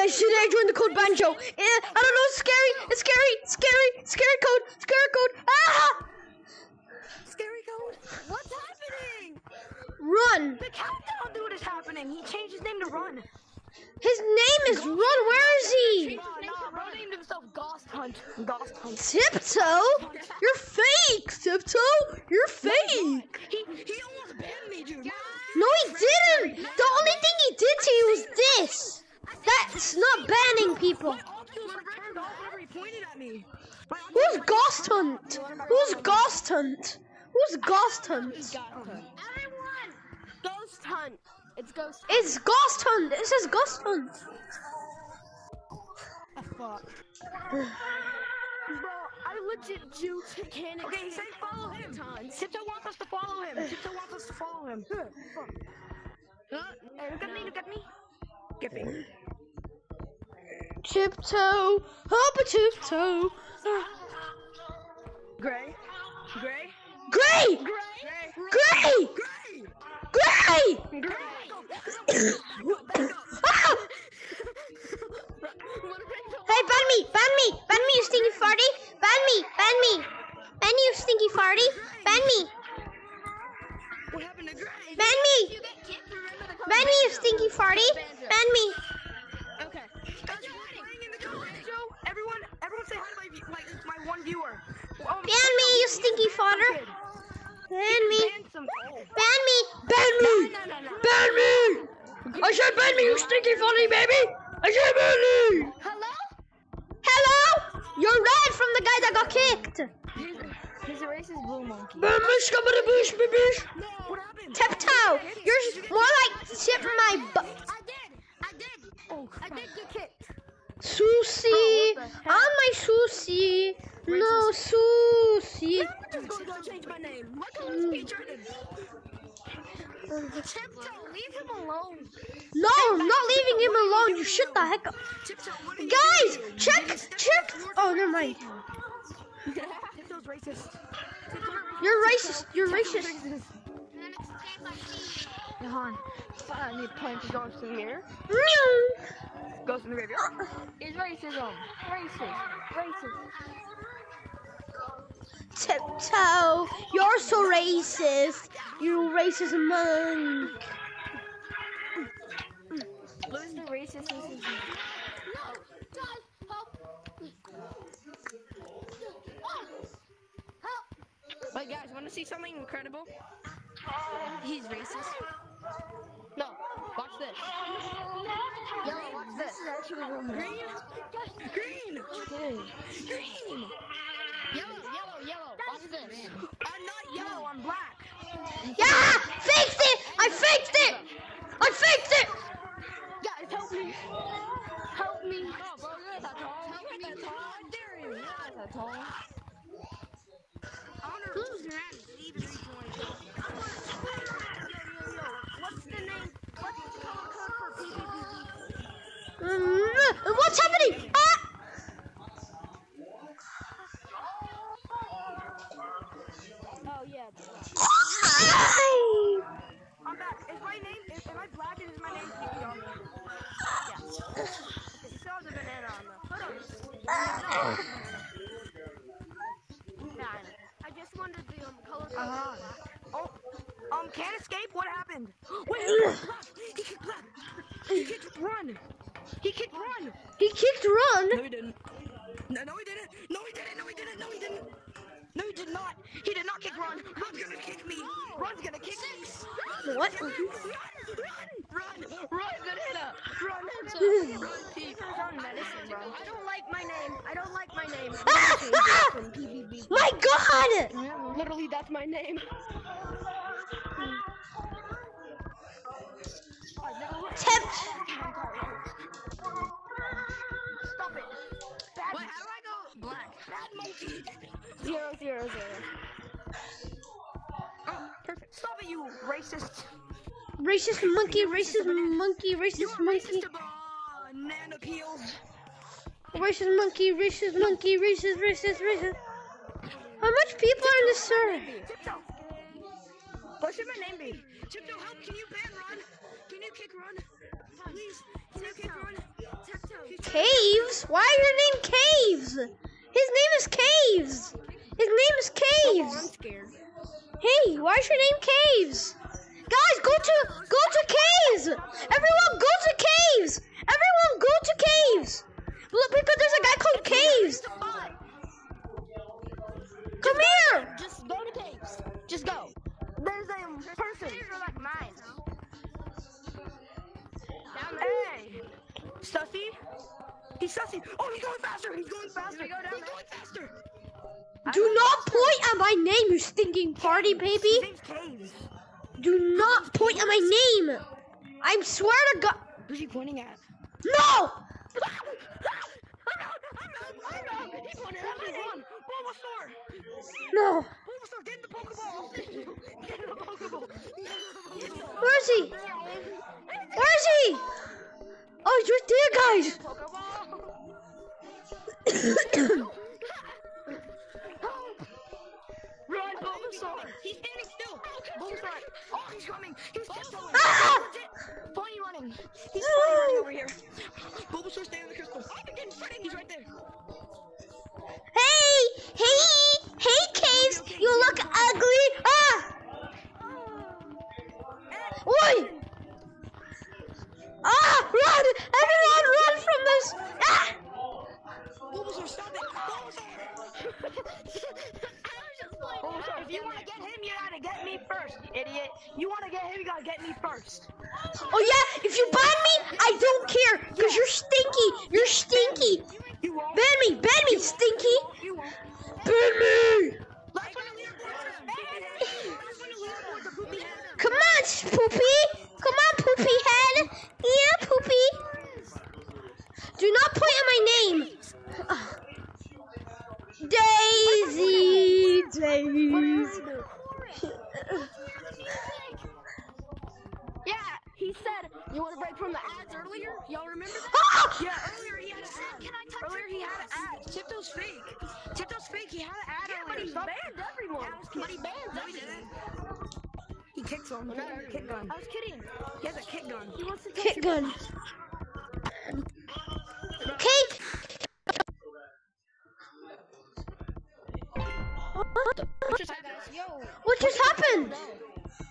Guys, should I join the code Banjo? Eh, I don't know, it's scary, it's scary, scary, scary code, scary code. Ah! Scary code. What's happening? Run. The countdown dude is happening. He changed his name to Run. His name is Run. Where is he? Nah, nah, Run named himself Ghost Hunt. Ghost Hunt. Tiptoe? You're fake, Tiptoe. You're fake. He he almost banned me, dude. No, he didn't. The only thing he did to you was this. That's not banning people. My Oculus like turned off whenever he pointed at me. My Who's Ghost Hunt? Who's Ghost Hunt? Who's Ghost Hunt? Everyone! Ghost hunt. It's ghost Hunt. It's Ghost Hunt. It says Ghost Hunt. Bro, I legit juke mechanic. Okay, say follow him. Tiptoe wants us to follow him. Tiptoe wants us to follow him. Huh? Hey, look at me, look at me. Me. Tiptoe. Hop a tiptoe. Gray. Gray. Gray! Gray. Gray! Gray. Gray! Gray. Hey, ban me! Ban me! Ban me, you stinky farty! Ban me! Ban me! Ban you, stinky farty! Ban me! What happened to Gray? Ban me! You get kicked, remember the code Ban me, you stinky farty! Ban me! Okay. Guys, we're playing in the code. Joe, everyone, everyone say hi to my, my, my one viewer. Um, Ban me, you stinky fodder! Ban me! Ban me! Ban me! Ban me! I said ban me, you stinky farty, baby! I said ban me! Hello? Hello? You're red from the guy that got kicked! He's a racist blue monkey. Ban me, scabba bish, bish! What happened? Tiptoe! You're s- more like tip my butt. I did. I did. Oh, I did get kicked. Susie! Oh, what the heck? On my Susie! No, Susie! I'm just going to change my name. My color's peach red. Tiptoe, leave him alone. No, I'm not leaving him alone. You shut the heck up. Tiptoe, what are you Guys, check, check. Oh, never mind. Tiptoe's racist. You're racist. You're racist. Johan, I need to punch Jones in the mirror. Goes in the graveyard. Is racism. Racist. Racist. Tiptoe, you're so racist. You racist monk. Lose the racist. racist. Wait, guys, want to see something incredible? He's racist. No, watch this. Yo, watch this. Green. Green. Green. Yellow, yellow, yellow. Watch this. I'm not yellow. I'm black. Yeah, fixed it. I fixed it. I fixed it. Guys, help me. Help me. Oh, bro, you're that tall. You're that tall. I dare you. You're not that tall. Mm, What's happening? Ah! Oh yeah. I'm back. Is my name? Is, am I black? And is my name Kiki on there? Yeah. It still has a banana on the. Hold on. Yeah, I just wanted the um, color. Uh-huh. Oh, um, can't escape. What happened? Wait, racist. Monkey, racist monkey, racist monkey, racist about banana peels. racist monkey, racist monkey, racist, racist, racist. How much people are in this server? What should my name be? Tiptoe, help. Can you ban run? Can you kick run? Please. Can you kick run? Caves? Why is your name Caves? His name is Caves. His name is Oh, I'm Caves. scared. Hey, why is your name Caves? Guys, go to go to caves. Everyone, go to caves. Everyone, go to caves. Look, because there's a guy called Caves. Come here. Just go to caves. Just go. There's a person. These like mine. Hey, Sussy. He's sussy. Oh, he's going faster. He's going faster. go down he's going faster. Do not point at my name, you stinking party His baby. Name's Caves. Do not point at my name. I swear to God. Who's he pointing at? No. He pointed at me. No. Bulbasaur, get in the Pokeball. Get in the Pokeball. Where is he? Where is he? Oh, he's right there, guys. Run, Bulbasaur. He's standing Bulbasaur. Oh, he's coming. He's tiptoeing. Ah! Funny running. He's funny running over here. Bulbasaur, stay on the crystal. Oh, get in front of him. He's right there. Hey, hey, hey, caves. You look ugly. Ah. Oi. Ah, run! Everyone, run from this. Ah. Bulbasaur, stop it. Bulbasaur. Bulbasaur, if you want to get him, you gotta get me first, idiot. You want to get him, you gotta get me first. Oh yeah, if you ban me, I don't care, cause you're stinky. You're stinky. You. Ban me, ban me, stinky. You won't. Ban me. Last one to leaderboard. Last one to leaderboard, the poopy head. Come on, poopy. Come on, poopy head. Yeah, poopy. Do not point at my name. Daisy, Daisy. Yeah, he said you want to break from the ads earlier. Y'all remember that? Ah! Yeah, earlier he had an ad. Can I touch Earlier he had an ad. Tiptoe's fake. Tiptoe's fake. He had an ad Yeah, but he Stop- banned everyone. Yeah, I was kidding. But he banned No, everyone. He kicked someone. He has a kick gun. I was kidding. He has a kick gun. He wants to Kick gun. What just happened? Yo. What just happened?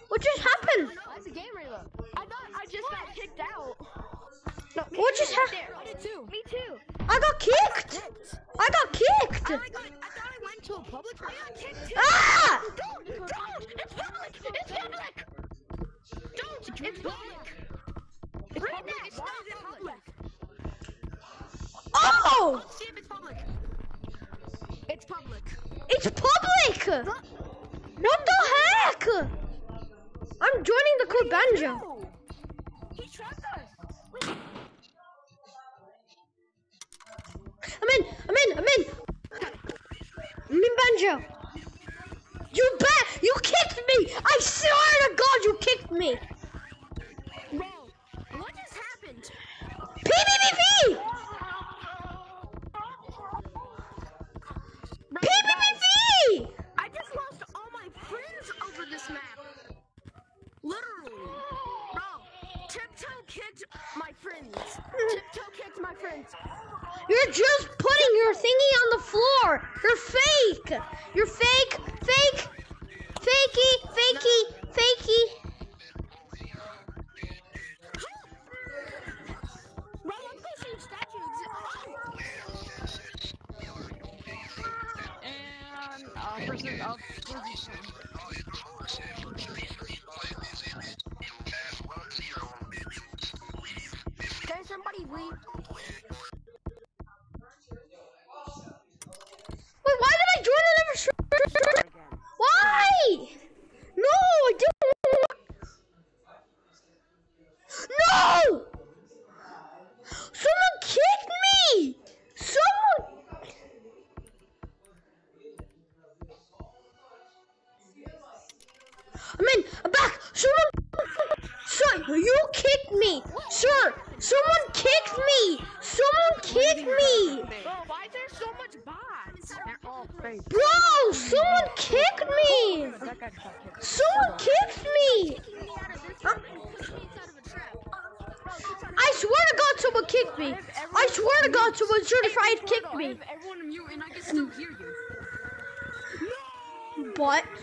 What just happened? Game reload? I thought I just got kicked out. No, What just happened? I did too. Me too. I got kicked. I got I, kicked. got, I thought I went to a public. I got kicked too. Ah! Don't! Don't! It's public! It's public! Don't! It's public! It's Read public! that. It's not public! Oh! It's public. What the heck? I'm joining the Cool Banjo. He us! I'm in. I'm in. I'm in. I'm in Banjo. You bet. You kicked me. I swear to God, you kicked me.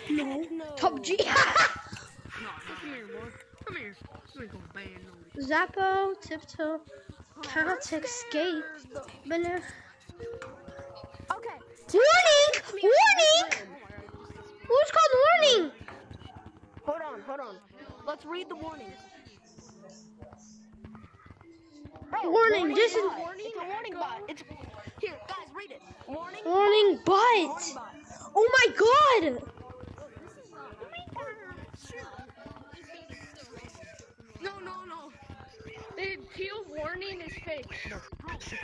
You. But no, PUBG. No, no, come here, boy. Come here. You ain't gonna ban no. Zappo, tiptoe, can't escape. Banana. Okay. Warning! Warning! Who's called warning? Hold on, hold on. Let's read the warnings. Hey, Warning, this is- bot. It's a warning bot. It's here, guys, read it. Warning. Warning, but. Warning bot. Oh my God! No, no, no. The teal warning is fake. Forest.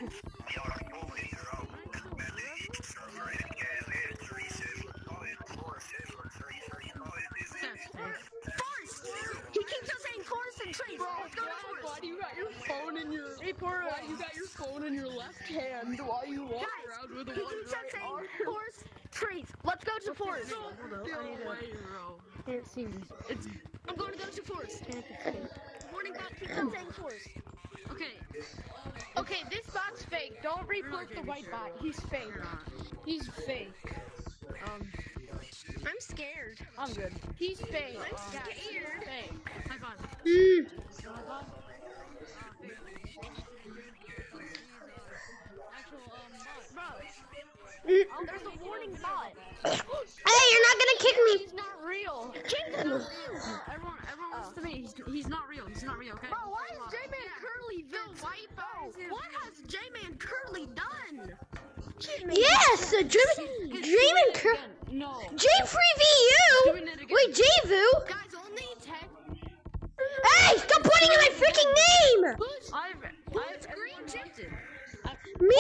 He keeps on saying forest and trees. Let's go to forest. Why do you got your phone in your Hey Porter, why you got your phone in your left hand while you walk Guys, around with a he one keeps on right saying arm? forest, trees. Let's go to forest. No way, bro. Can't see me. It's I'm going to go to forest. Warning bot keeps on saying forest. okay. Okay, this bot's fake. Don't report the white bot. He's fake. He's fake. Um, I'm scared. I'm good. He's fake. I'm scared. Fake. high five. Mm. Bro, Mm. Oh, there's a warning bot. Hey, you're not gonna kick me. He's not real. Everyone, everyone listen to me. He's, he's not real. He's not real, okay? Bro, why is J-Man Curly Vince? white Bro, what has J-Man Curly done? Yes, Dream, Dream and Cur- No. J3VU. Doing it again. Wait, JVU. Guys, only tech. Hey, stop pointing at my freaking name. I've, Who's I've green? Me.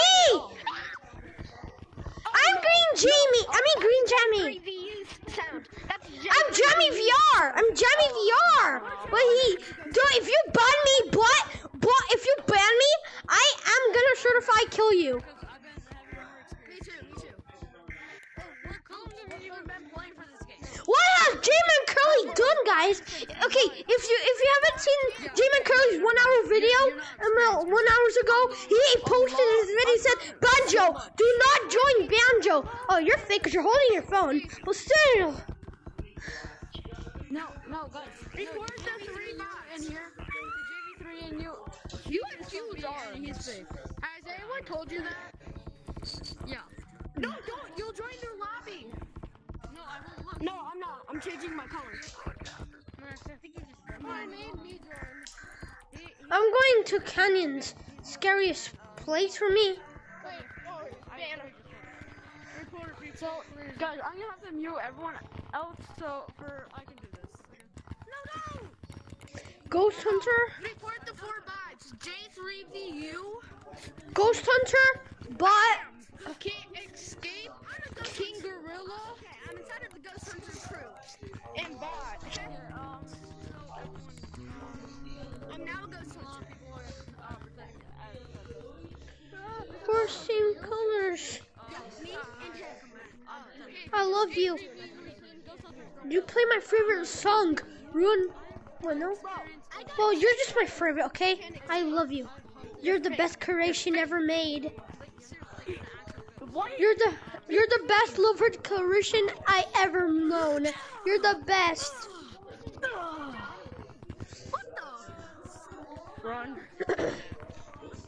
I'm Green Jamie. I mean Green Jamie. 3VU sound. That's J- I'm Jamie VR. I'm Jamie VR. But he, don't, if you ban me, but, but if you ban me, I am gonna certify kill you. What has J-Man Curly done, guys? Okay, if you if you haven't seen J-Man Curly's one hour video um, one hours ago, he posted his video said, Banjo, do not join Banjo. Oh, you're fake because you're holding your phone. But still, No, no, guys. Report the three in here. The JV3 and you. You and Fuse are. He's fake. Has anyone told you that? Yeah. No, don't. You'll join their lobby. No, I won't look. No, I'm not. I'm changing my color. I think you just. I made me join. I'm going to Canyon's scariest place for me. Wait, banner. So, guys, I'm gonna have to mute everyone else so for I can do this. No, no. Ghost Hunter, Report the four bots. J3VU. Ghost Hunter, bot. I can't escape. I'm a ghost King. Gorilla Okay, I'm inside of the ghost hunter crew. and bot. Um, I'm now a ghost hunter. We're same colors. Me and him. I love you. You play my favorite song. Ruin. Well, no. Well, you're just my favorite, okay? I love you. You're the best creation ever made. What? You're the you're the best lovered creation I ever known. You're the best. Run.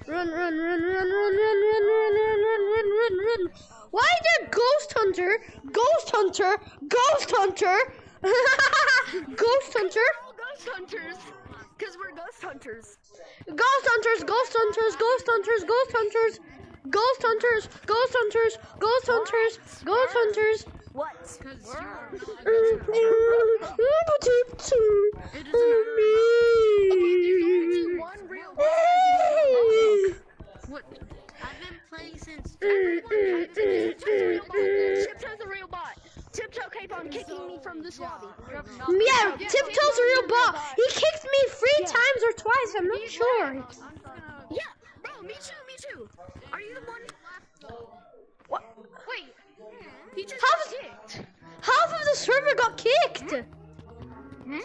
Run, run, run, run, run, run, run, run, run, run, run, run, run. Why did Ghost Hunter, Ghost Hunter, Ghost Hunter, Ghost Hunter, ghost hunters. Because we're ghost hunters. Ghost Hunters, Ghost Hunters, Ghost Hunters, Ghost Hunters, Ghost Hunters, Ghost Hunters, Ghost Hunters, Ghost Hunters. What? Because you're. Only one real What? I've been playing since. Mm, mm, Chips mm, has a real bot. Tiptoe kept on kicking me from this lobby. Yeah, Tiptoe's a real bot. He kicked me three times or twice. I'm not sure. Yeah, bro, me too, me too. Are you the one? What? Wait, he just got kicked. Half of the server got kicked.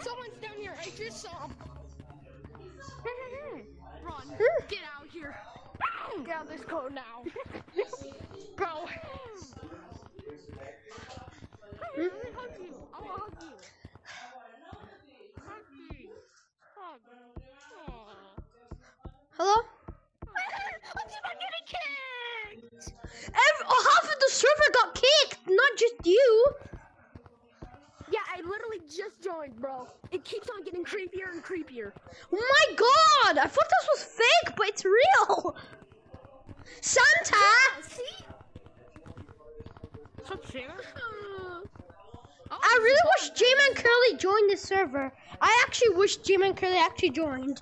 Someone's down here. I just saw him. Run. Hmm. Get out here. Get out this code now. Bro. Me hug you. I wanna hug you. Hug me. Hug. Aw. Hello? What's about getting kicked? Ev- oh, half of the server got kicked, not just you. Yeah, I literally just joined, bro. It keeps on getting creepier and creepier. Oh my god! I thought this was fake, but it's real. Santa! See? What's up, Shannon? I oh, really wish J-Man Curly joined this server. I actually wish J-Man Curly actually joined.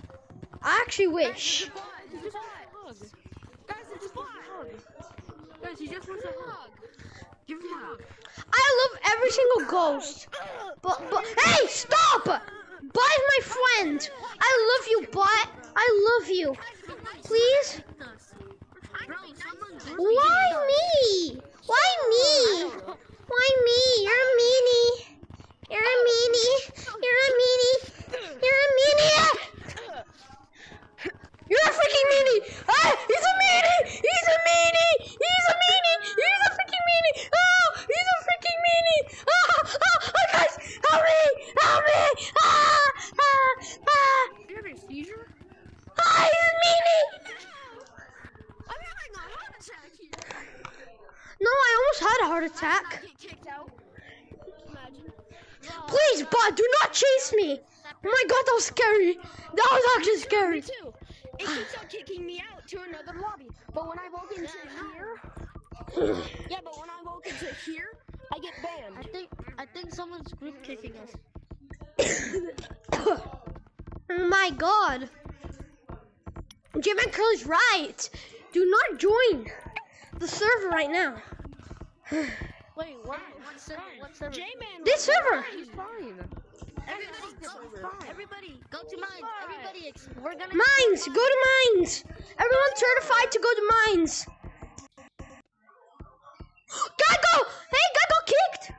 I actually wish. He just wants a hug. Guys, he just wants a hug. Guys, he just wants a hug. Give him a hug. I love every single ghost. But, but, hey, stop! Bye, my friend. I love you, bot. I love you. Please? Why me? Why me? Why me? You're a meanie. You're a meanie. You're a meanie. You're a meanie. You're a freaking meanie. Ah, he's a meanie. He's a meanie. He's a meanie. He's a freaking meanie. Oh, he's a freaking meanie. Ah, ah, ah, guys, help me. Help me. Ah, ah, ah. You having a seizure? Ah, he's a meanie. I'm having a heart attack here. No, I almost had a heart attack. Get kicked out. Imagine. Please, bot, do not chase me. Oh my god, that was scary. That was actually Me scary. too. It keeps on kicking me out to another lobby. But when I walk into here, yeah, but when I walk into here, I get banned. I banned. think I think someone's group kicking us. oh my god. J-Man Curly's right. Do not join the server right now. Wait, what? What server? What server? J-Man. This server. He's. Everybody go. To mines. Everybody, we're gonna. Mines, go to mines. Everyone certified to go to mines. Guy go! Hey, guy got kicked.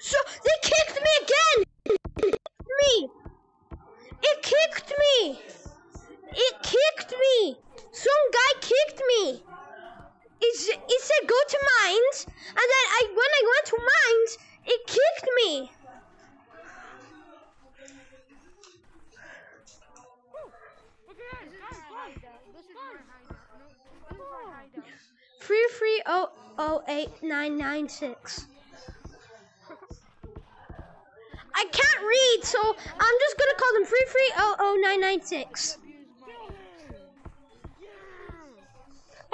So they kicked me again. me. It kicked me. It kicked me. Some guy kicked me. It said go to mines, and then I when I went to mines, it kicked me. Three three oh oh eight nine nine six. I can't read, so I'm just gonna call them three three oh oh nine nine six.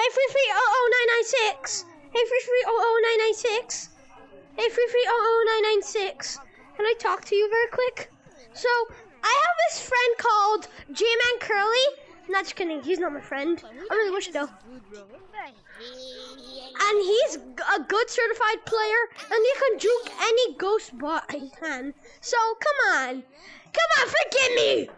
833-00996. 833-00996. 833-00996. Can I talk to you very quick? So, I have this friend called J-Man Curly. Not just kidding, he's not my friend. I really wish though. And he's a good certified player, and he can juke any ghost bot I can. So, come on. Come on, forgive me!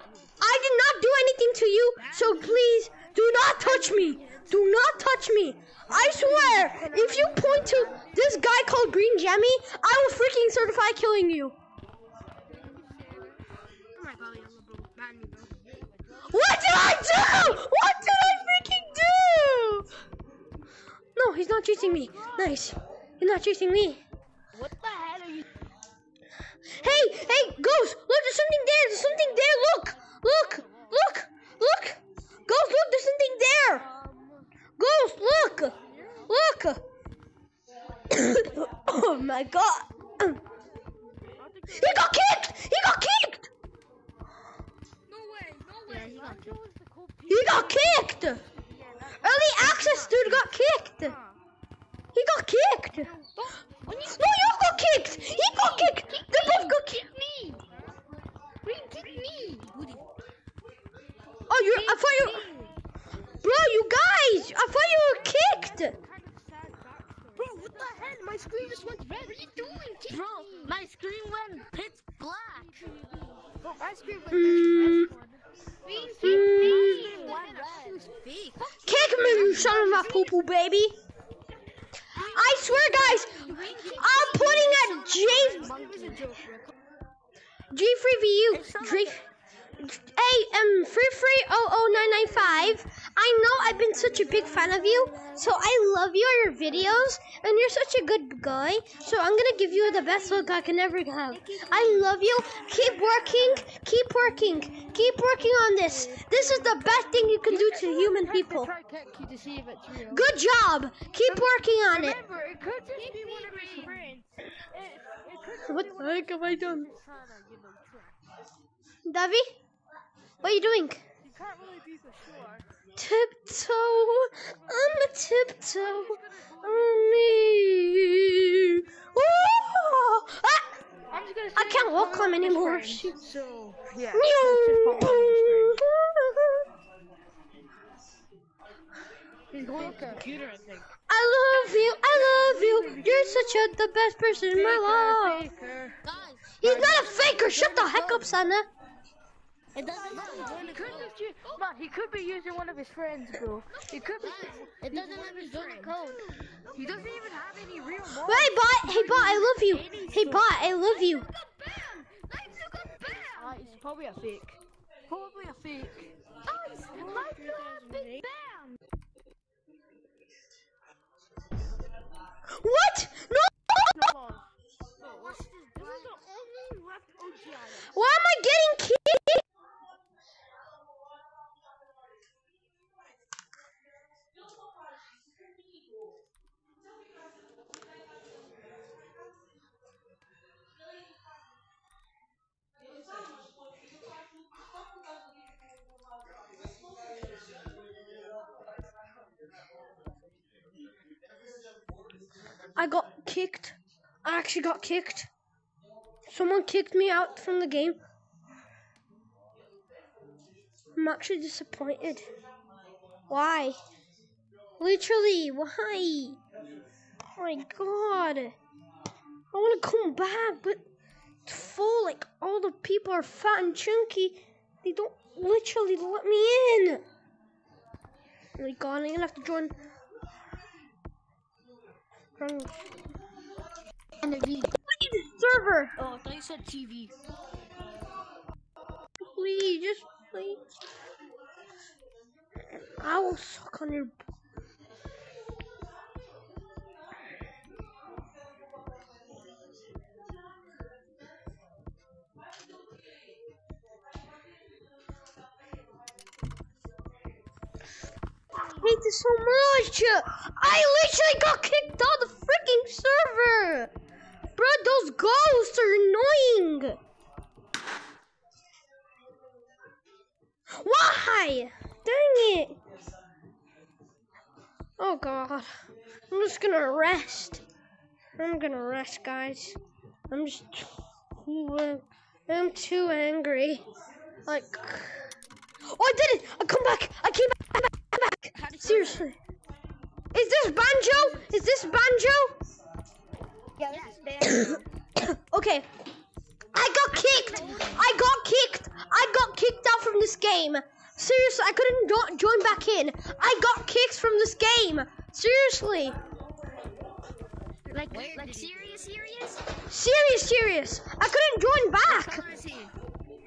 I did not do anything to you, so please do not touch me! Do not touch me. I swear, if you point to this guy called Green Jemmy, I will freaking certify killing you. Oh my god, you're bro. Ban me, bro. What did I do? What did I freaking do? No, he's not chasing me. Nice. He's not chasing me. What the hell are you? Hey, hey, Ghost, look, there's something there. There's something there. Look, look, look, look. Ghost, look, there's something there. Ghost, look, look. oh my god. He got kicked. He got kicked. No way, no Yeah, way. he got. He got kicked. Early access dude got kicked. He got kicked. No, you got kicked. He got kicked. They both got kicked. Me. Green kick me. Oh, you. I thought you. Bro, you guys. I thought you were kicked. Kind of sad backstory. Bro, what the hell? My screen just went red. What are you doing? Kick Bro, me. my screen went pitch black. Bro, my screen went Mm, Green kick mm. me. Kick me, you son of a poo poo baby. I swear, guys, I'm putting at J It was a joke, Rick. G free VU. G, hey, um, free free 00995. I know I've been such a big fan of you, so I love you and your videos, and you're such a good guy. So I'm gonna give you the best look I can ever have. I love you. Keep working. Keep working. Keep working on this. This is the best thing you can do to human people. Try kick you to see if it's real. Good job. Keep working on it. Remember, it could just be one of his friends. It, it could just What the heck have I done? his what are you doing? You can't really be for sure. Tiptoe, I'm a tiptoe on me. Ooh, ah, I'm just gonna I can't walk one on of anymore. Shoot. So, yeah. That's just probably one of his friends. He's going to computer, I think. I love you, I love you. You're such a the best person in my life. He's not a faker. Shut the heck up, Sana. It doesn't let me join He could code. just use, man, he could be using one of his friends, bro. He could be. Guys, it doesn't let me join the code. He doesn't even have any real Hey, money. bot. Hey, bot. I love you. Hey, bot. I love you. Uh, it's probably a fake. Probably a fake. What? No. No, Why am I getting kicked? I got kicked. I actually got kicked. Someone kicked me out from the game. I'm actually disappointed. Why? Literally, why? Oh my god. I want to come back, but it's full. Like, all the people are fat and chunky. They don't literally let me in. Oh my god, I'm gonna have to join. Join Energy. the server. Oh, I thought you said TV. Please, just please. I will suck on your. Hate this so much. I literally got kicked out the freaking server. Bro, those ghosts are annoying. Why? Dang it. Oh god. I'm just gonna rest. I'm gonna rest, guys. I'm just I'm too angry. Like, oh, I did it! I come back! I came back! I'm back! I'm back! Seriously. Is this Banjo? Is this Banjo? Yeah, this is bad. okay. I got kicked. I got kicked. I got kicked out from this game. Seriously, I couldn't jo- join back in. I got kicked from this game. Seriously. like, like serious, serious? Serious, serious. I couldn't join back.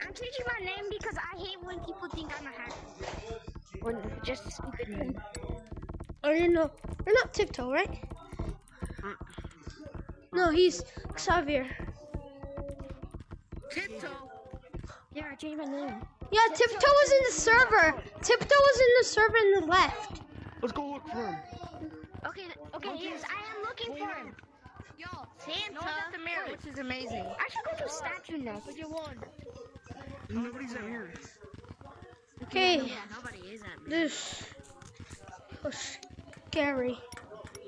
I'm changing my name because I hate when people think I'm a hacker. When just stupid name. Oh, you know, you're not Tiptoe, right? No, he's Xavier. Tiptoe. Yeah, I changed my name. Yeah, Tiptoe was in the server. Tiptoe was in the server in the left. Let's go look for him. Okay, okay, yes, I am looking for him. Yo, Santa. no one's at the mirror, which is amazing. I should go to statue next. But you won. Nobody's in here. Okay, nobody is at me. this was scary.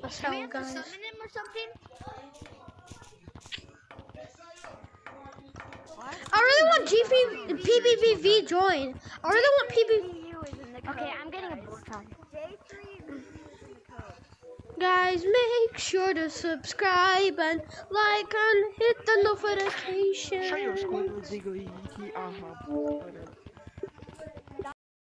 That's Do we how, have guys. summon him or something? I really want GP PBBV join. I really want PB. Okay, I'm getting a bow tie. Guys, make sure to subscribe and like and hit the Show your notification. school, Ziggly, aha.